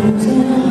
안 녕.